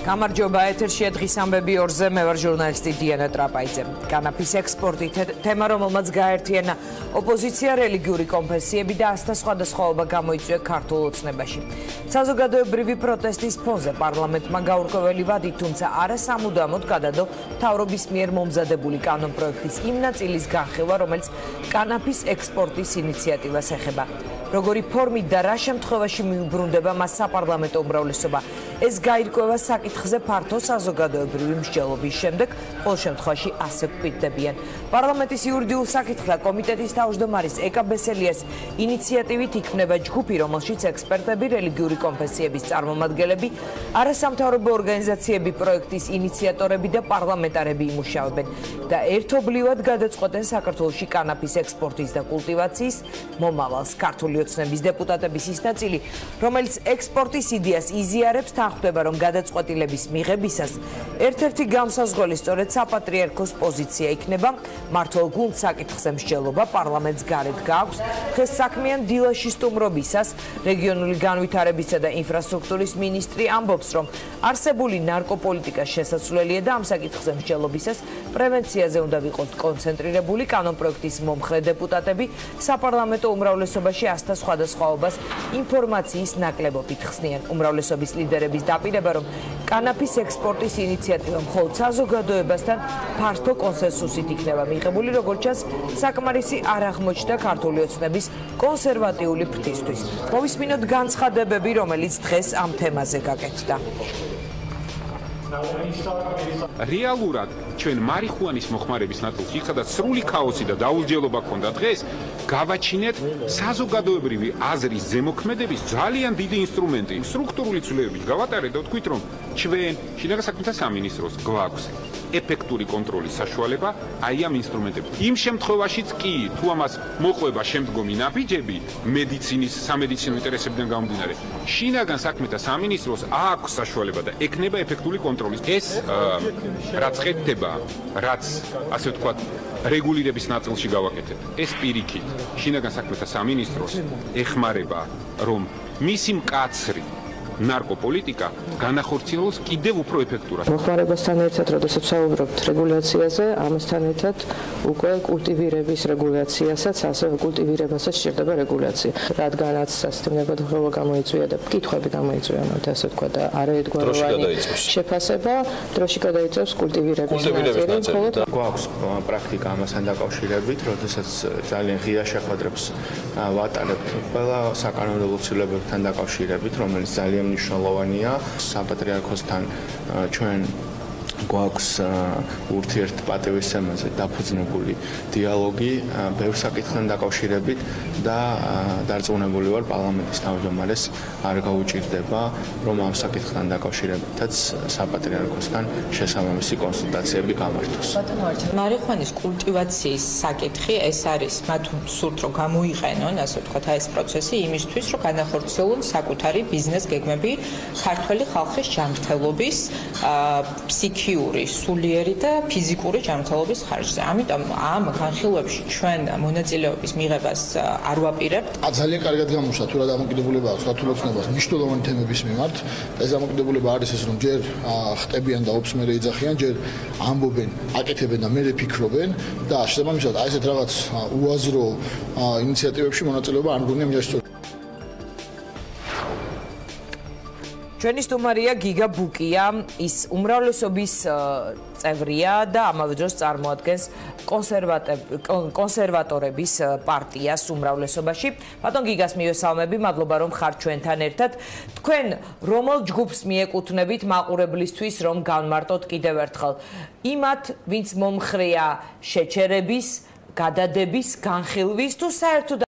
გამარჯობა ეთერშია დღის ამბები 2-ზე მე ვარ ჟურნალისტი დიანა ტრაპაიძე. კანაფის ექსპორტი თემა რომელმაც გაერთიანა ოპოზიცია რელიგიური კონფესიები და ასთა სხვადასხვაობა გამოიწვია ქართულ ოცნებაში. საზოგადოებრივი პროტესტის ფონზე პარლამენტმა გაურკვეველი ვადი თუმცა არა სამუდამოდ გადადო თავრობის მიერ მომზადებული კანონპროექტის იმ ნაწილის განხილვა რომელიც კანაფის ექსპორტის ინიციატივას ეხება. როგორი ფორმით და რა შემთხვევაში მიუბრუნდება მას საპარლამენტო უმრავლესობა ეს გაირკვევა საკითხზე ფართო საზოგადოებრივი მსჯელობის შემდეგ ყოველ შემთხვევაში ასე გვპირდებიან პარლამენტის იურიდიულ საკითხთა კომიტეტის თავმჯდომარის ეკა ბესელიას ინიციატივით იქმნება ჯგუფი რომელშიც ექსპერტები რელიგიური კონფესიების წარმომადგენლები არასამთავრობო ორგანიზაციები პროექტის ინიციატორები და პარლამენტარები იმუშავებენ და ერთობლივად გადაწყვეტენ საქართველოსი კანაფის ექსპორტის და კულტივაციის მომავალს. ქართული ოცნების დეპუტატების ის ნაწილი რომელიც ექსპორტის იდეას იზიარებს თან ხვდება რომ გადაწყვეტილების მიღებისას ერთ-ერთი გამსაზღვრელი სწორედ საპატრიარქოს პოზიცია იქნება. მართლ გუნდ საკითხზე მსჯელობა პარლამენტს გარეთ გააქვს ხეს საქმიან დილაში სტუმრობისას რეგიონული განვითარებისა და ინფრასტრუქტურის მინისტრი ამბობს რომ არსებული ნარკოპოლიტიკა შესაძლებელია და ამ საკითხზე მსჯელობისას პრევენციაზე უნდა ვიყოთ კონცენტრირებული კანონპროექტის მომხრე დეპუტატები საპარლამენტო უმრავლესობაში ასთა სხვადასხვაობას ინფორმაციის ნაკლებობით ხსნიან უმრავლესობის ლიდერები ის დაპირება რომ კანაფის ექსპორტის ინიციატივა მხოლოდ საზოგადოებასთან ფართო კონსენსუსით იქნება მიღებული როგორც ჩანს საკმარისი არ აღმოჩნდა ქართული ოცნების კონსერვატიული ფრთისთვის. მოვისმინოთ განცხადებები რომელიც დღეს ამ თემაზე გაკეთდა რეალურად ჩვენ მარიხუანის მოხმარების ნაწილში იხადა სრული ქაოსი და დაულჯელობა ქონდა დღეს გავაჩინეთ საზოგადოებრივი აზრის ზემოქმედების ძალიან დიდი ინსტრუმენტი. სტრუქტურული ცვლილებები გავატარეთ და თქვით რომ ჩვენ შინაგან საქმეთა სამინისტროს გვაქვს ეფექტური კონტროლის საშუალება აი ამ ინსტრუმენტებს. იმ შემთხვევაშიც კი, თუ ამას მოყვება შემდგომი ნაბიჯები მედიცინის სამედიცინო ინტერესებიდან გამომდინარე, შინაგან საქმეთა სამინისტროს აქვს საშუალება და ეკნება ეფექტური კონტროლი. ეს რაც ხედდება, რაც ასე ვთქვათ, რეგულირების ნაწილში გავაკეთებ. ეს პირიქით შინაგან საქმეთა სამინისტროს ეხმარება, რომ მისი მკაცრი ნარკოპოლიტიკა განახორციელოს კიდევ უფრო ეფექტურად. მოხმარებასთან ერთად, როდესაც საუბრობთ რეგულაციაზე, ამასთან ერთად უკვე კულტივირების რეგულაციასაც, ასევე კულტივირებასაც შეიძლება რეგულაცია. რადგანაც სასტემნებადობა გამოიწვია და კითხვები გამოიწვია, მათ ასე თქვა და არაერთგვაროვანი შეფასება, დროში გადაიწევს კულტივირების ნაწილი. გვაქვს პრაქტიკა ამასთან დაკავშირებით, როდესაც ძალიან ღია შეხვედრებს ვატარებთ ყველა საკანონმდებლო ცვლილებებთან დაკავშირებით, რომელიც ძალიან მნიშვნელოვანია საპატრიარქოსთან ჩვენ გვაქვს ურთიერთპატივისცემაზე დაფუძნებული დიალოგი ბევრ საკითხთან დაკავშირებით და დარწმუნებული ვარ პარლამენტის თავმჯდომარეს არ გაუჭირდება რომ ამ საკითხთან დაკავშირებითაც საპატრიარქოსთან შესაბამისი კონსულტაციები გამართოს. მარიხუანის კულტივაციის საკითხი ეს არის მათ სურთ რომ გამოიყენონ ასე ვთქვათ ეს პროცესი იმისთვის რომ განახორციელონ საკუთარი ბიზნეს გეგმები ქართული ხალხის ჯანმრთელობის ფსიქი ფსიქიური, სულიერი და ფიზიკური ჯანმრთელობის ხარჯზე. ამიტომ ამ განხილვებში ჩვენ მონაწილეობის მიღებას არ ვაპირებთ. ძალიან კარგად გამოსა თუ რა დამოკიდებულება აქვს ქართულოცნებას მნიშვნელოვანი თემების მიმართ. ეს დამოკიდებულება არის ეს რომ ჯერ ხტებიან და ოფს მერე იძახიან, ჯერ ამბობენ, აკეთებენ და მერე ფიქრობენ და შესაბამისად აი ესეთ რაღაც უაზრო ინიციატივებში მონაწილეობა არ მგონია მიაშწორ ჩვენი სტუმარია გიგა ბუკია. ის უმრავლესობის წევრია და ამავე დროს წარმოადგენს კონსერვატორების პარტიას უმრავლესობაში. ბატონ გიგას მიესალმები მადლობა რომ ხარ ჩვენთან ერთად. თქვენ რომელ ჯგუფს მიეკუთვნებით მაყურებლისთვის რომ განმარტოთ კიდევ ერთხელ? იმათ ვინც მომხრეა შეჩერების გადადების განხილვის თუ საერთოდ